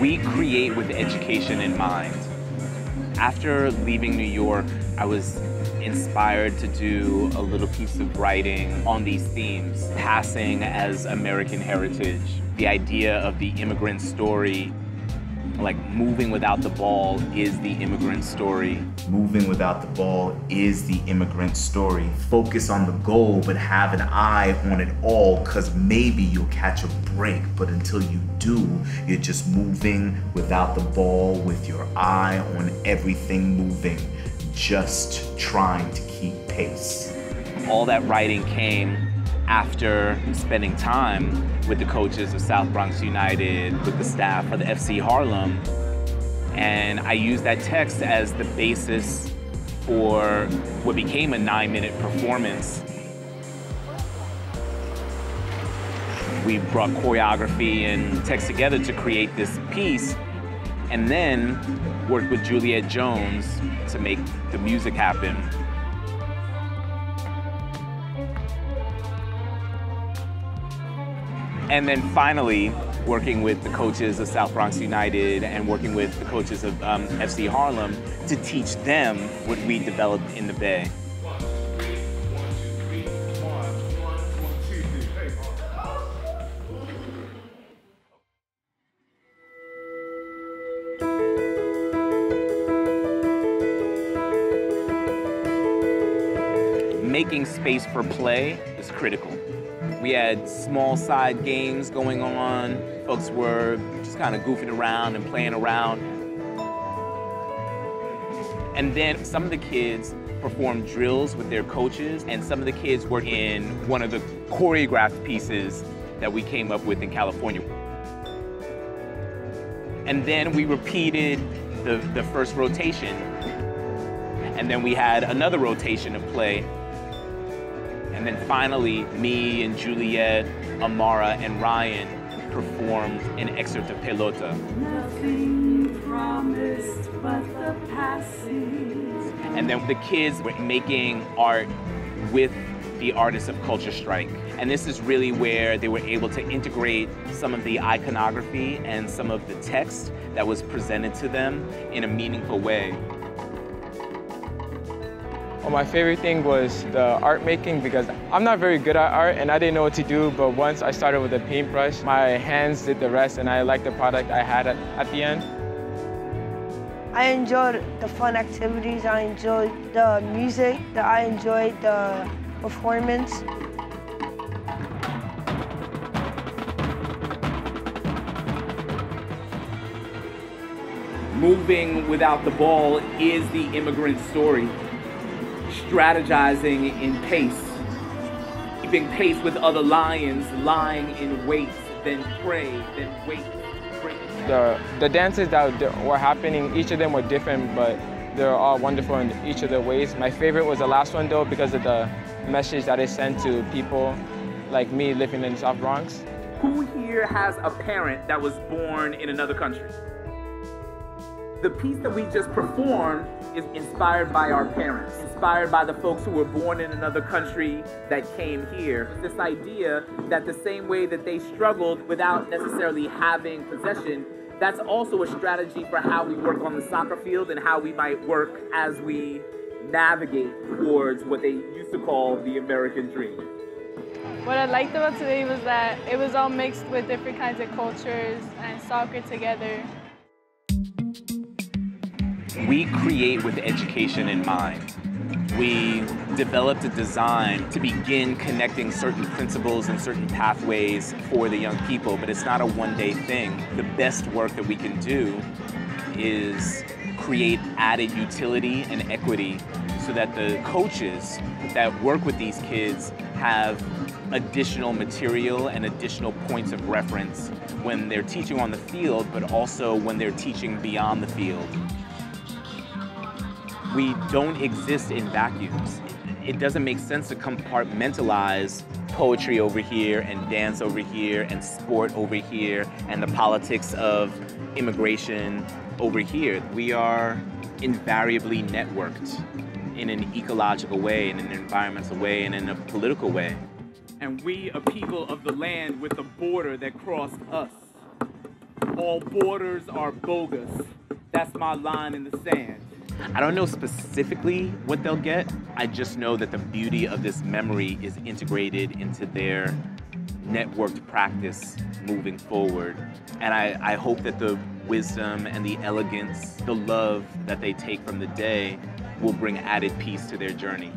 We create with education in mind. After leaving New York, I was inspired to do a little piece of writing on these themes, passing as American heritage, the idea of the immigrant story like moving without the ball is the immigrant story. Moving without the ball is the immigrant story. Focus on the goal, but have an eye on it all, because maybe you'll catch a break. But until you do, you're just moving without the ball with your eye on everything moving, just trying to keep pace. All that writing came after spending time with the coaches of South Bronx United, with the staff of the FC Harlem. And I used that text as the basis for what became a nine minute performance. We brought choreography and text together to create this piece and then worked with Juliet Jones to make the music happen. And then finally, working with the coaches of South Bronx United and working with the coaches of um, FC Harlem to teach them what we developed in the Bay. Making space for play is critical. We had small side games going on. Folks were just kind of goofing around and playing around. And then some of the kids performed drills with their coaches, and some of the kids were in one of the choreographed pieces that we came up with in California. And then we repeated the, the first rotation. And then we had another rotation of play and then finally, me and Juliet, Amara, and Ryan performed an excerpt of Pelota. And then the kids were making art with the artists of Culture Strike. And this is really where they were able to integrate some of the iconography and some of the text that was presented to them in a meaningful way. Well, my favorite thing was the art making because I'm not very good at art and I didn't know what to do, but once I started with a paintbrush, my hands did the rest and I liked the product I had at, at the end. I enjoyed the fun activities, I enjoyed the music, I enjoyed the performance. Moving without the ball is the immigrant story strategizing in pace, keeping pace with other lions, lying in wait, then pray, then wait. The, the dances that were happening, each of them were different, but they're all wonderful in each of their ways. My favorite was the last one though because of the message that it sent to people like me living in South Bronx. Who here has a parent that was born in another country? The piece that we just performed is inspired by our parents, inspired by the folks who were born in another country that came here. This idea that the same way that they struggled without necessarily having possession, that's also a strategy for how we work on the soccer field and how we might work as we navigate towards what they used to call the American dream. What I liked about today was that it was all mixed with different kinds of cultures and soccer together. We create with education in mind. We developed a design to begin connecting certain principles and certain pathways for the young people, but it's not a one day thing. The best work that we can do is create added utility and equity so that the coaches that work with these kids have additional material and additional points of reference when they're teaching on the field, but also when they're teaching beyond the field we don't exist in vacuums. It doesn't make sense to compartmentalize poetry over here and dance over here and sport over here and the politics of immigration over here. We are invariably networked in an ecological way, in an environmental way, and in a political way. And we, a people of the land with a border that crossed us, all borders are bogus. That's my line in the sand. I don't know specifically what they'll get. I just know that the beauty of this memory is integrated into their networked practice moving forward. And I, I hope that the wisdom and the elegance, the love that they take from the day will bring added peace to their journey.